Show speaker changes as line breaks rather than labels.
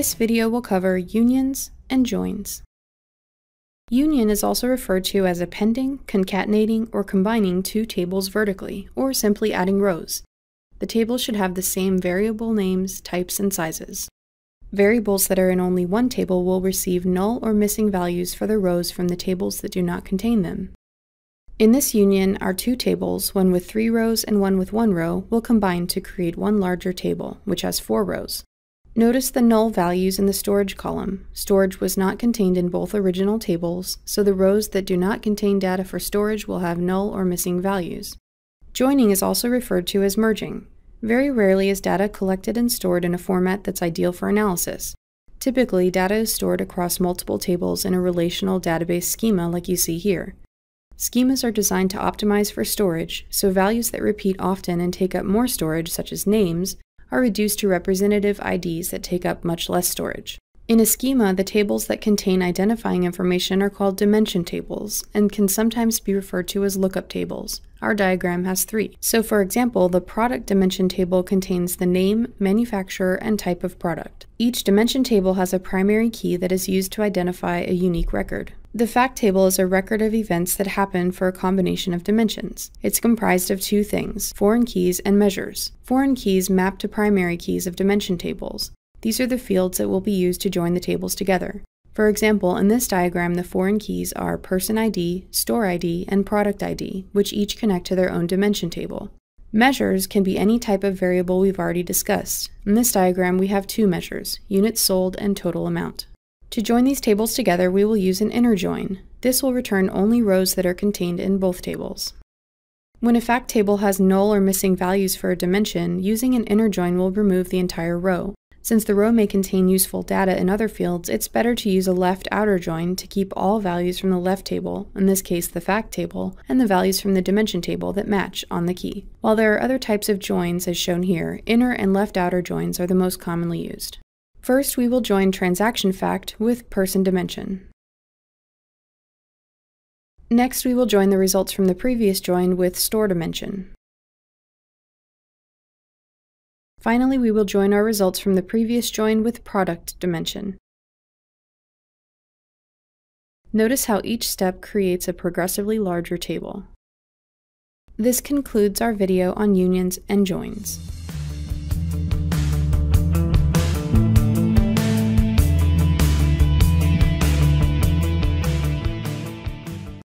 This video will cover unions and joins. Union is also referred to as appending, concatenating, or combining two tables vertically, or simply adding rows. The tables should have the same variable names, types, and sizes. Variables that are in only one table will receive null or missing values for the rows from the tables that do not contain them. In this union, our two tables, one with three rows and one with one row, will combine to create one larger table, which has four rows. Notice the null values in the storage column. Storage was not contained in both original tables, so the rows that do not contain data for storage will have null or missing values. Joining is also referred to as merging. Very rarely is data collected and stored in a format that's ideal for analysis. Typically, data is stored across multiple tables in a relational database schema like you see here. Schemas are designed to optimize for storage, so values that repeat often and take up more storage, such as names, are reduced to representative IDs that take up much less storage. In a schema, the tables that contain identifying information are called dimension tables and can sometimes be referred to as lookup tables. Our diagram has three. So for example, the product dimension table contains the name, manufacturer, and type of product. Each dimension table has a primary key that is used to identify a unique record. The fact table is a record of events that happen for a combination of dimensions. It's comprised of two things, foreign keys and measures. Foreign keys map to primary keys of dimension tables. These are the fields that will be used to join the tables together. For example, in this diagram, the foreign keys are person ID, store ID, and product ID, which each connect to their own dimension table. Measures can be any type of variable we've already discussed. In this diagram, we have two measures, units sold and total amount. To join these tables together, we will use an inner join. This will return only rows that are contained in both tables. When a fact table has null or missing values for a dimension, using an inner join will remove the entire row. Since the row may contain useful data in other fields, it's better to use a left outer join to keep all values from the left table, in this case the fact table, and the values from the dimension table that match on the key. While there are other types of joins as shown here, inner and left outer joins are the most commonly used. First, we will join transaction fact with person dimension. Next, we will join the results from the previous join with store dimension. Finally, we will join our results from the previous join with product dimension. Notice how each step creates a progressively larger table. This concludes our video on unions and joins.